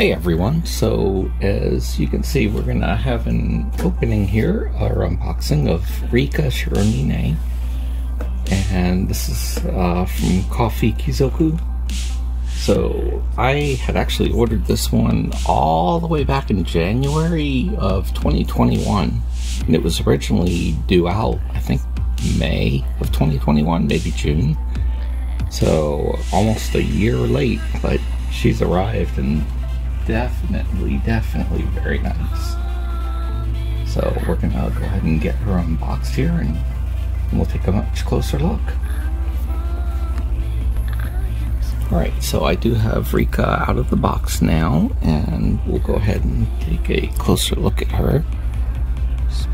Hey everyone, so as you can see we're to have an opening here, our unboxing of Rika Shiramine. And this is uh, from Coffee Kizoku. So I had actually ordered this one all the way back in January of 2021. And it was originally due out, I think, May of 2021, maybe June. So almost a year late, but she's arrived and definitely, definitely very nice. So we're gonna go ahead and get her unboxed here and we'll take a much closer look. Alright, so I do have Rika out of the box now and we'll go ahead and take a closer look at her.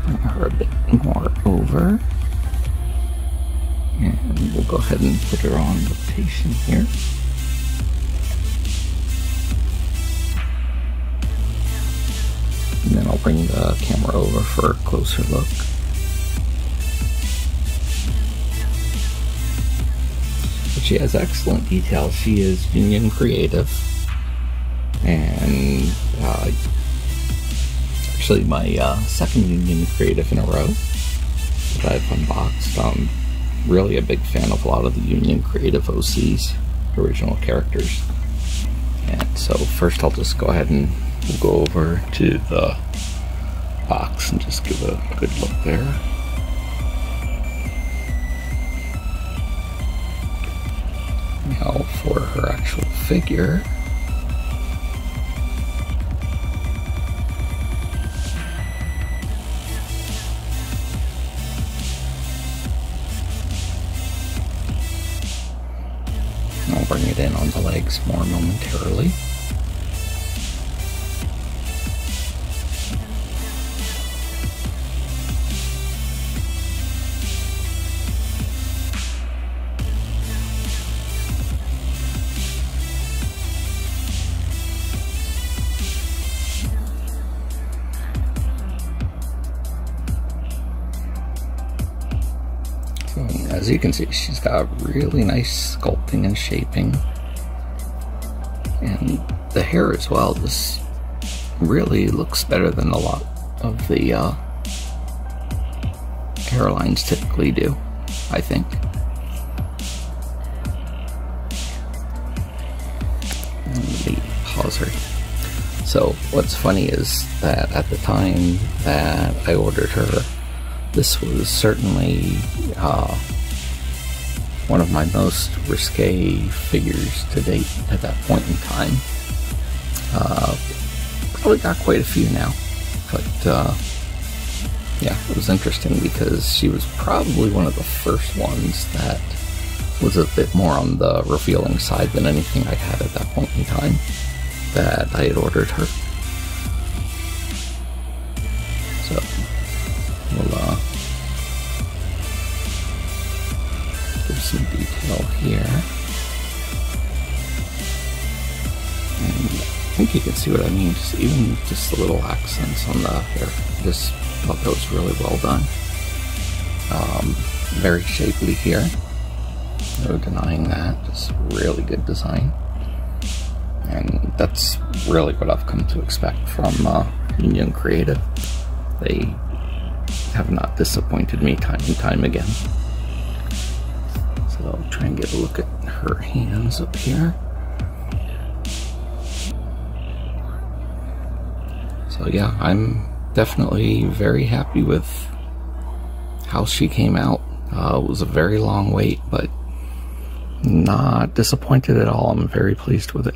Bring her a bit more over. And we'll go ahead and put her on rotation here. I'll bring the camera over for a closer look. But she has excellent detail. She is Union Creative. And uh, actually my uh, second Union Creative in a row that I've unboxed. I'm really a big fan of a lot of the Union Creative OCs, original characters. And so first I'll just go ahead and go over to the box and just give a good look there. Now for her actual figure. I'll bring it in on the legs more momentarily. As you can see, she's got really nice sculpting and shaping. And the hair as well, this really looks better than a lot of the uh, hairlines typically do, I think. Pause her. So what's funny is that at the time that I ordered her, this was certainly uh, one of my most risque figures to date at that point in time. Uh, probably got quite a few now, but uh, yeah, it was interesting because she was probably one of the first ones that was a bit more on the revealing side than anything I had at that point in time that I had ordered her. So we'll uh, here. And I think you can see what I mean. Just even just the little accents on the hair. This thought that was really well done. Um, very shapely here. No denying that. Just really good design. And that's really what I've come to expect from uh, Union Creative. They have not disappointed me time and time again. I'll try and get a look at her hands up here. So yeah, I'm definitely very happy with how she came out. Uh, it was a very long wait, but not disappointed at all. I'm very pleased with it.